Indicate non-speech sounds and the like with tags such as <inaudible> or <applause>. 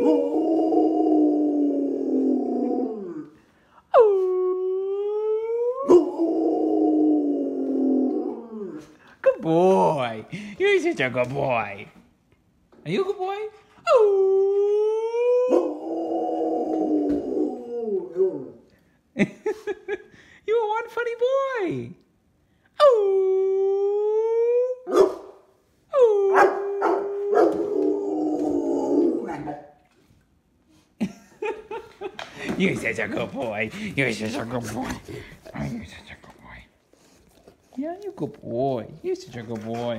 Good boy. You're such a good boy. Are you a good boy? <laughs> You are one funny boy. You're such a good boy. You're such a good boy. You're such a good boy. Yeah, you're a good boy. You're such a good boy.